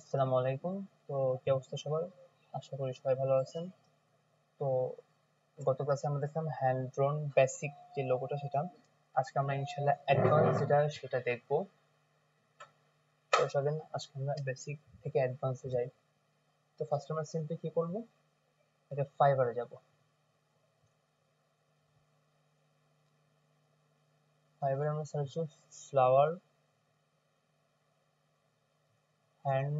আসসালামু আলাইকুম। তো কি অবস্থা সবার? আশা করি সবাই ভালো আছেন। তো গত ক্লাসে আমরা দেখলাম হ্যান্ড ড্রোন বেসিক যে লোগোটা সেটা। আজকে আমরা ইনশাল্লাহ অ্যাডভান্স যেটা, সেটা দেখব। তো চলেন, আজকে আমরা বেসিক থেকে অ্যাডভান্সে যাই। তো ফার্স্ট আমরা সিম্পলি কি করব? এটা ফাইবারে যাব। ফাইবারে আমরা search flower hand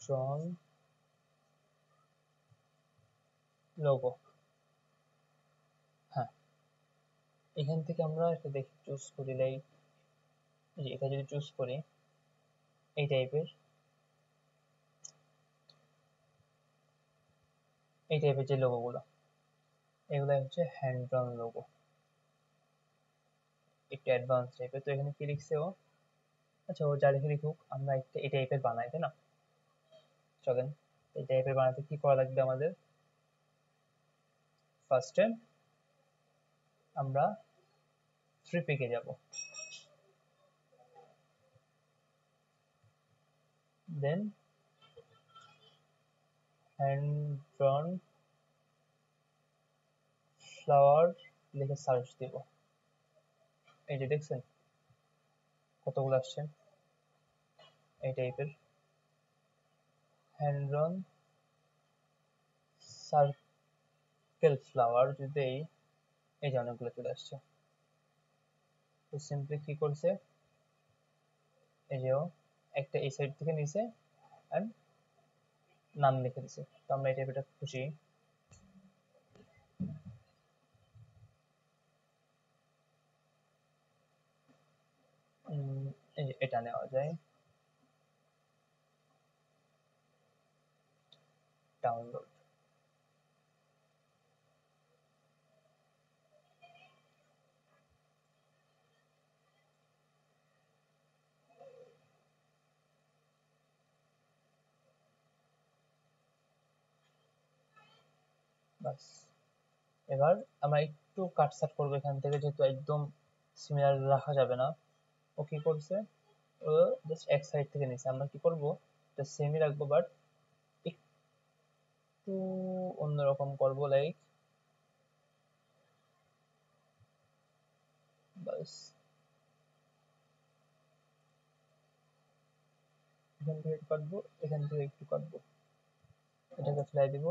drawn logo হ্যাঁ। এখান থেকে আমরা এটা দেখি চুজ করি লাইক এটা যদি চুজ করি, এই টাইপের এই টাইপের যে লোগো লোগোগুলো এগুলো হচ্ছে হ্যান্ড ড্রন লোগো একটু অ্যাডভান্স টাইপের তো এখানে কি লিখছে ও? আচ্ছা ও যা লিখে লিখুক আমরা এই টাইপের বানাই, তাই না? চলেন, এই টাইপের বানাতে কি করা লাগবে আমাদের? ফার্স্টে আমরা ফ্রি পিকে যাব। দেন হ্যান্ড ড্রন ফ্লাওয়ার লিখে সার্চ দিব। এই যে দেখছেন, কতগুলো আসছে? এই টাইপের হ্যান্ড ড্রন সার্কেল ফ্লাওয়ার যদি এই এই যে অনেকগুলো চলে আসছে। তো সিম্পলি কি করছে? এই যে একটা এই সাইড থেকে নিছে আর নাম লিখে দিছে। তো আমরা এই টাইপের খুশি। এটা নেওয়া যায় ডাউনলোড বাস। এবার আমরা একটু কাটসাট করব এখান থেকে, যেহেতু একদম সিমিলার রাখা যাবে না। ও কি করছে? ও জাস্ট এক সাইড থেকে নিছে। আমরা কি করব? এটা সেমই রাখব বাট একটু অন্যরকম করব লাইক বাস। এখান থেকে কাটবো এখান থেকে একটু কাটবো এটাকে ফেলাই দিব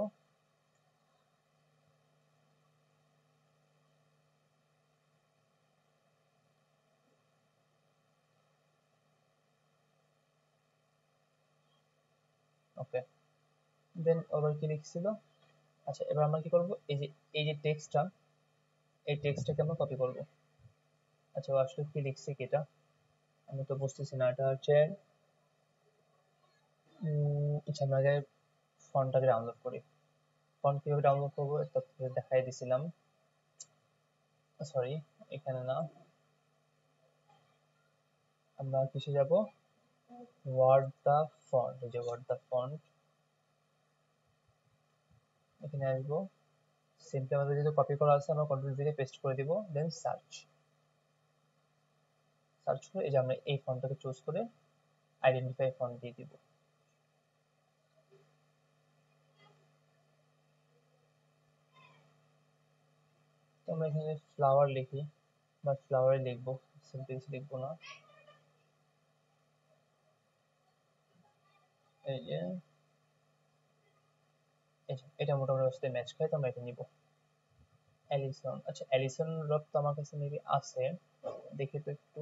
ওকে দেন আবার কি লিখছিল? আচ্ছা এবার আমরা কি করব? এই যে এই যে টেক্সটটা এই টেক্সটটাকে আমরা কপি করব। আচ্ছা আসলে কি লিখছে কি এটা? আমি তো বুঝতেছি না, এটা হচ্ছে আচ্ছা আমরা আগে ফন্টটাকে ডাউনলোড করি। ফন্ট কীভাবে ডাউনলোড করব? এটা দেখাই দিছিলাম। সরি এখানে না। আমরা কিসে যাব? ওয়ার্ড দা ফন্ট এই যে ওয়ার্ড দা ফন্ট এখানে আসব সিম্পলি আমাদের যেহেতু কপি করা আছে, আমরা কন্ট্রোল ভি দিয়ে পেস্ট করে দিব দেন সার্চ সার্চ করে এই যে আমরা এই ফন্টটাকে চুজ করে আইডেন্টিফাই ফন্ট দিয়ে দিব। আমরা এখানে ফ্লাওয়ার লিখি, বা ফ্লাওয়ারে লিখব কিছু লিখব না। এই যে এটা মোটামুটি সাথে ম্যাচ খায় তো আমরা এটা নিব। অ্যালিসন আচ্ছা অ্যালিসন রব তো আমার কাছে মেবি আছে। দেখি তো একটু।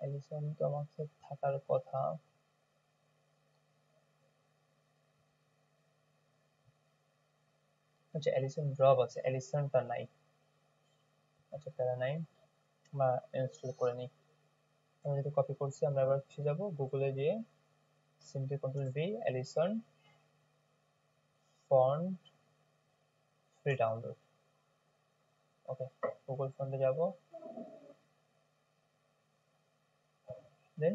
অ্যালিসন তো আমার কাছে থাকার কথা। আচ্ছা অ্যালিসন ড্রপ আছে অ্যালিসনটা নাই। আচ্ছা প্যারা নাই। আমরা ইনস্টল করে নিই। আমরা যদি কপি করছি, আমরা এবার কিসে যাব গুগলে গিয়ে। Simply control V Allison font free download okay Google ফন্টে যাব। দেন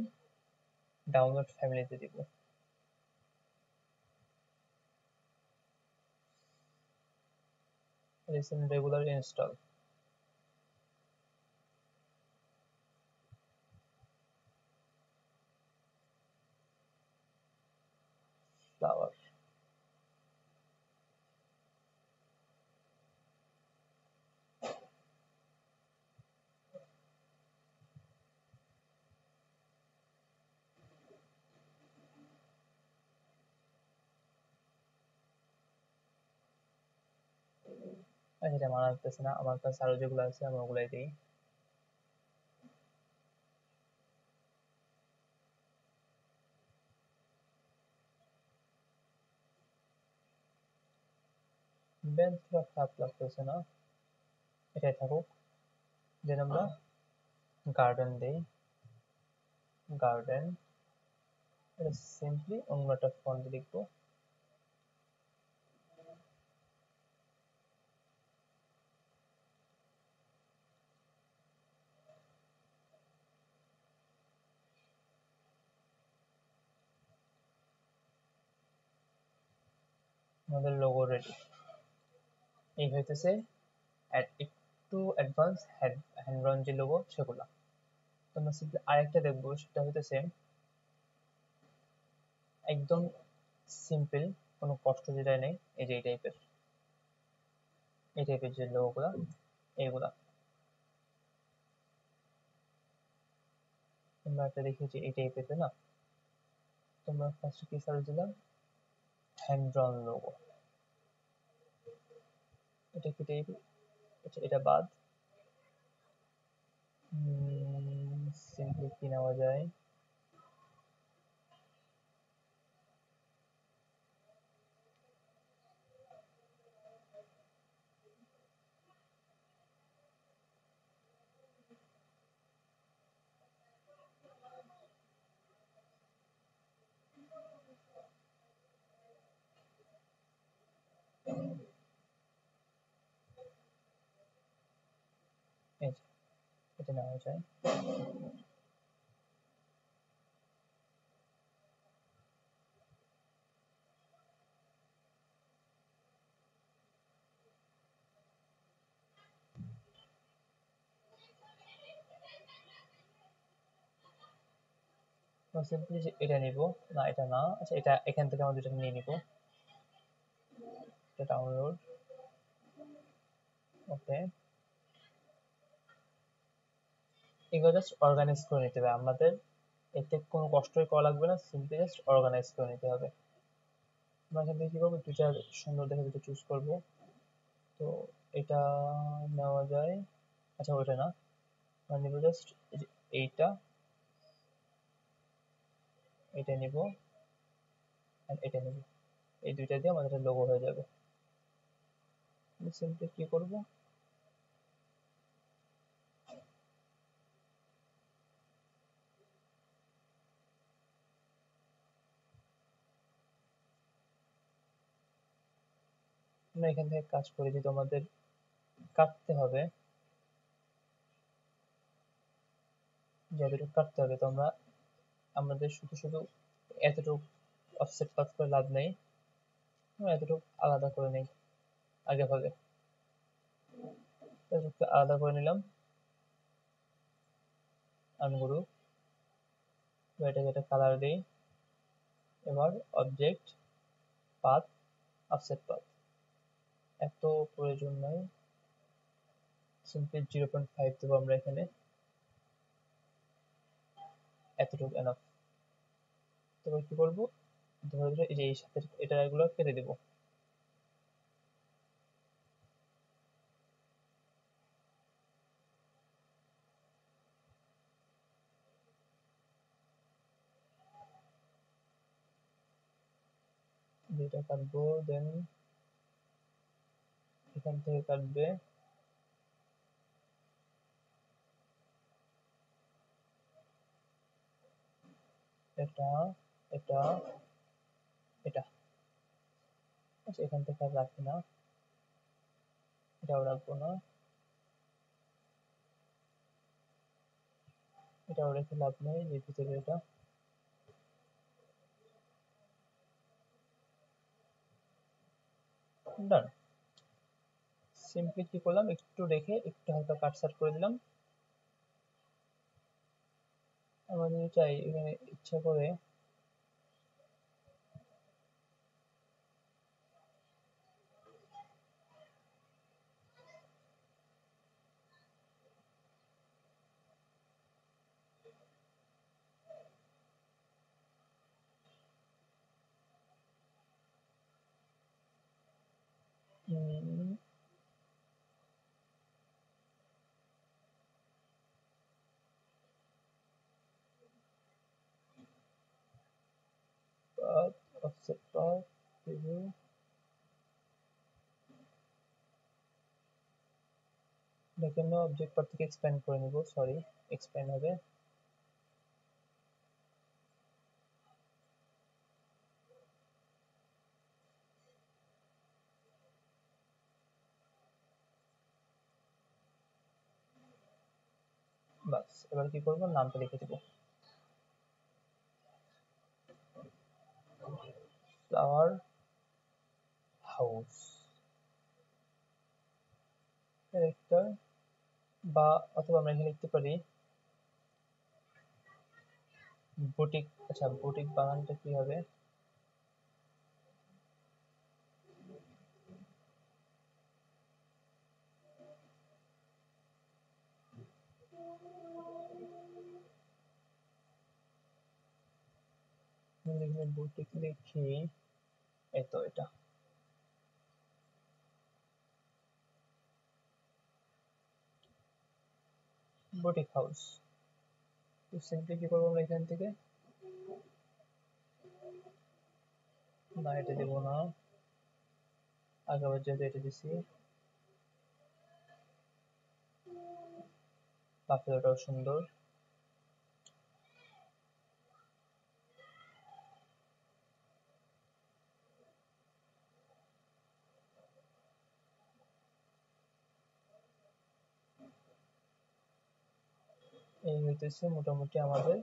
ডাউনলোড ফ্যামিলিতে দিব। Listen regular install আচ্ছা এটা মানা যাচ্ছে না। আমার কাছে আরও যেগুলো আছে, আমি ওগুলাই দিই। বেঞ্চ খারাপ লাগতেছে না? এটাই থাকুক। দেন আমরা গার্ডেন দেই। গার্ডেন। এটা সিম্পলি অন্য একটা ফন্ট লিখব। আমাদের লোগো রেডি এই হইতেছে একটু অ্যাডভান্স হ্যান্ড রান যে লোগো সেগুলো। তোমরা সিম্পলি আরেকটা দেখব, সেটা হইতেছে একদম সিম্পল কোনো কষ্ট যেটা নেই, এই যে এই টাইপের এই টাইপের যে লোগোগুলো এইগুলা। তোমরা একটা দেখেছি এই টাইপের না? তোমরা ফার্স্ট কি সার্চ দিলাম ড্রন লোগো এটা দেখি আচ্ছা এটা বাদ। সিম্পলি কি নেওয়া যায়? এই যে, এটা নেওয়া সিম্পলি যে এটা নিব, না, এটা না আচ্ছা এটা এখান থেকে আমরা দুটো নিয়ে নিব। এটা ডাউনলোড ওকে এগুলো জাস্ট অর্গানাইজ করে নিতে হবে। আমাদের এতে কোনো কষ্টই করা লাগবে না সিম্পলি জাস্ট অর্গানাইজ করে নিতে হবে। আমরা এখান থেকে কী করব? দুটা সুন্দর দেখে দুটো চুজ করব। তো এটা নেওয়া যায় আচ্ছা ওইটা না। আমরা নিব জাস্ট এইটা। এটা নিব। এটা নিব। এই দুইটা দিয়ে আমাদের লোগো হয়ে যাবে। সিম্পলি কি করব? আমরা এখান থেকে কাজ করি যে তোমাদের কাটতে হবে, যতটুকু কাটতে হবে তোমরা, আমাদের শুধু শুধু এতটুকু অফসেট কাজ করে লাভ নেই। আমরা এতটুকু আলাদা করে নেই আগে ভাগে। এতটুকু আলাদা করে নিলাম। আনগুরু, এটাকে একটা কালার দিই। এবার অবজেক্ট পাথ অফসেট পাথ এত প্রয়োজন নাই। সিম্পলি জিরো পয়েন্ট ফাইভ দেবো আমরা এখানে। এতটুকু এনাফ তারপর কি করব? ধরে ধরে এই যে এই সাথে এটা এগুলো কেটে দেবো। যেটা কাটবো দেন এখান থেকে কাটবে। এটা এটা এটা। আচ্ছা এখান থেকে আর রাখি না। এটাও রাখব না। এটাও রেখে লাভ নেই, যে ভিতরে এটা। ডান সিম্পলি কি করলাম? একটু রেখে একটু হালকা কাটসাট করে দিলাম। আমরা যদি চাই, এখানে ইচ্ছা করে offset bar preview দেখেন না অবজেক্ট পার থেকে এক্সপ্যান্ড করে নিব সরি এক্সপ্যান্ড হবে বাস এবার কি করব নামটা লিখে দেব ফ্লাওয়ার হাউস ক্যারেক্টার বা অথবা আমরা এখানে লিখতে পারি বুটিক আচ্ছা বুটিক বানানটা কি হবে? এখানে বুটিক লিখি এই তো এটা বুটিক হাউস তো সিম্পলি কি করব আমরা এখান থেকে? না, এটা দেবো না। আগেবার যেহেতু এটা দিছি। পাখিটাও সুন্দর এই হইতেছে মোটামুটি আমাদের।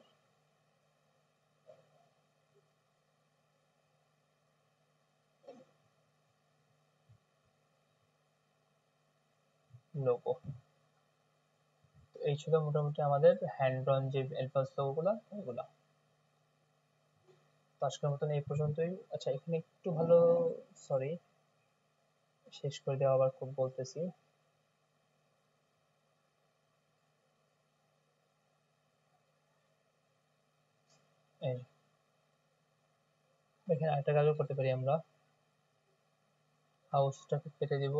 লোগো এই ছিল মোটামুটি আমাদের হ্যান্ড রন যে অ্যাডভান্স লোগোগুলো ওগুলা তো আজকের মতন এই পর্যন্তই। আচ্ছা এখানে একটু ভালো সরি শেষ করে দেওয়া আবার খুব বলতেছি এই এখানে আরেকটা কাজও করতে পারি আমরা। হাউসটাকে কেটে দিব।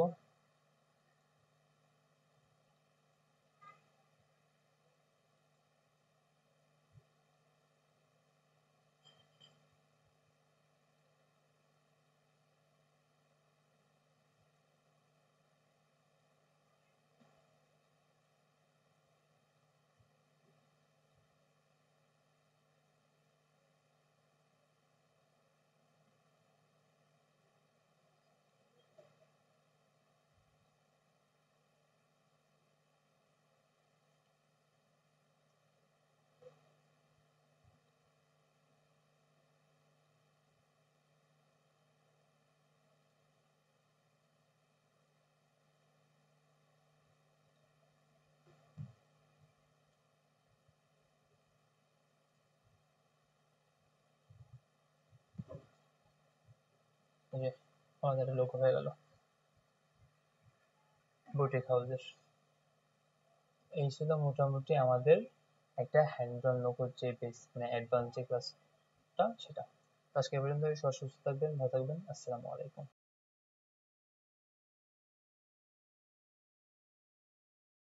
যে আমাদের লোক হয়ে গেল। বুটিক হাউসের এই ছিল মোটামুটি আমাদের একটা হ্যান্ড লোক যে বেস মানে অ্যাডভান্স যে ক্লাসটা সেটা। আজকে পর্যন্ত সবাই সুস্থ থাকবেন, ভালো থাকবেন। আসসালামু আলাইকুম।